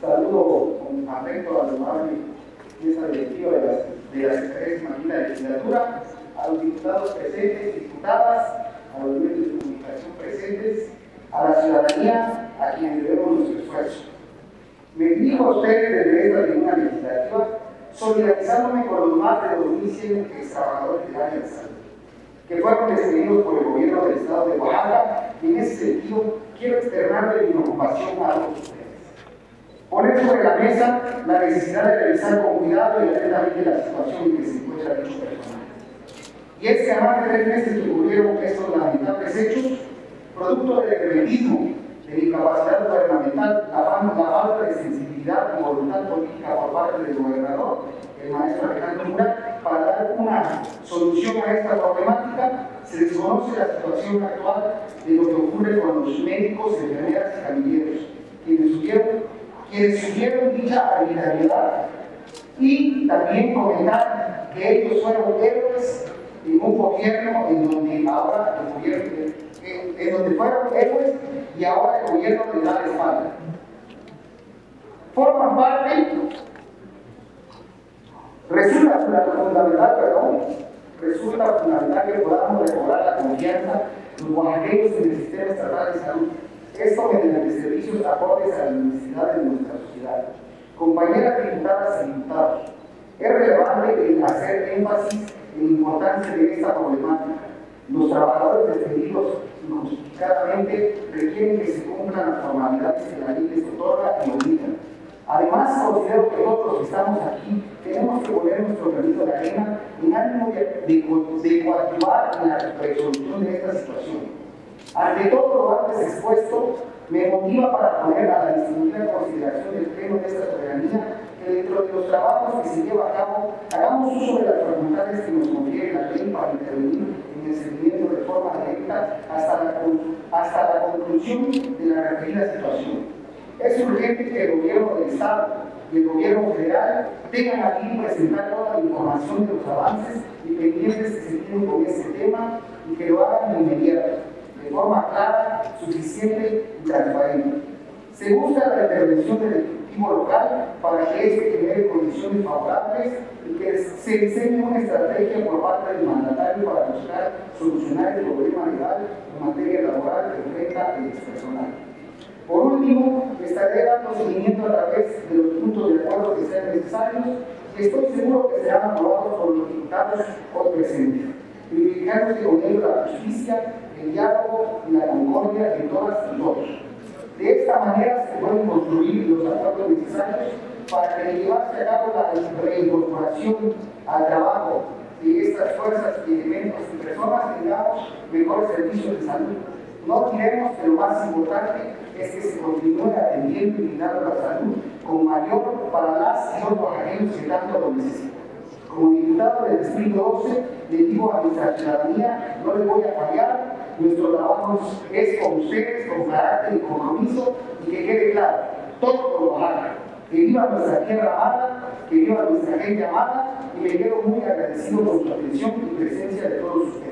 Saludo con afecto a la amable mesa directiva de, las, de la Secretaría de Legislatura, a los diputados presentes, diputadas, a los medios de comunicación presentes, a la ciudadanía, a quienes debemos nuestro esfuerzo. Me dirijo a ustedes desde esta tribuna legislativa solidarizándome con los más de 2.100 ex trabajadores del área de salud, que fueron despedidos por el gobierno del estado de Oaxaca, y en ese sentido quiero externarle mi preocupación a todos ustedes. Poner sobre la mesa la necesidad de revisar con cuidado y atentamente la situación en que se encuentra dicho personal. Y es que a más de tres meses que ocurrieron estos lamentables hechos, producto del hermetismo, de la incapacidad gubernamental, la, falta de sensibilidad y voluntad política por parte del gobernador, el maestro Alejandro Murat, para dar una solución a esta problemática, se desconoce la situación actual de lo que ocurre con los médicos, enfermeras y camilleros, quienes sufrieron quienes sufrieron dicha arbitrariedad y también comentar que ellos fueron héroes en un gobierno en donde ahora el gobierno, en, donde fueron héroes y ahora el gobierno les da la espalda. Forman parte, resulta fundamental, perdón, resulta fundamental que podamos recobrar la confianza los oaxaqueños en el sistema estatal de salud esto mediante servicios acordes a las necesidades de nuestra sociedad. Compañeras diputadas y diputados, es relevante hacer énfasis en la importancia de esta problemática. Los trabajadores despedidos injustificadamente requieren que se cumplan las formalidades que la ley les otorga y obligan. Además, considero que todos los que estamos aquí tenemos que poner nuestro granito de arena en ánimo de, de, la resolución de esta situación. Ante todo lo antes expuesto, me motiva para poner a la distinguida consideración del pleno de esta soberanía que dentro de los trabajos que se lleva a cabo, hagamos uso de las facultades que nos confiere la ley para intervenir en el seguimiento de forma directa hasta la, hasta la conclusión de la referida situación. Es urgente que el gobierno del Estado y el gobierno federal tengan aquí presentar toda la información de los avances y pendientes que se tienen con este tema y que lo hagan de inmediato de forma clara, suficiente y transparente. Se busca la intervención del Ejecutivo local para que éste genere condiciones favorables y que se diseñe una estrategia por parte del mandatario para buscar solucionar el problema legal en materia laboral que enfrenta el personal. Por último, estaré dando seguimiento a través de los puntos de acuerdo que sean necesarios estoy seguro que serán aprobados por los diputados hoy presentes, privilegiando con ello la justicia el diálogo y la concordia de todas y todos. De esta manera se pueden construir los acuerdos necesarios para que llevarse a cabo la reincorporación al trabajo de estas fuerzas y elementos y personas tengamos mejores servicios de salud. No olvidemos que lo más importante es que se continúe atendiendo y brindando la salud con mayor para las y los oaxaqueños que tanto lo necesitan. Como diputado del Distrito 12, le digo a nuestra ciudadanía, no le voy a fallar, nuestro trabajo es con ustedes, con carácter y compromiso, y que quede claro, todo lo hagan. Que viva nuestra tierra amada, que viva nuestra gente amada, y me quedo muy agradecido por su atención y presencia de todos ustedes.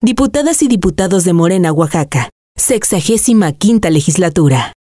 Diputadas y diputados de Morena, Oaxaca, sexagésima quinta legislatura.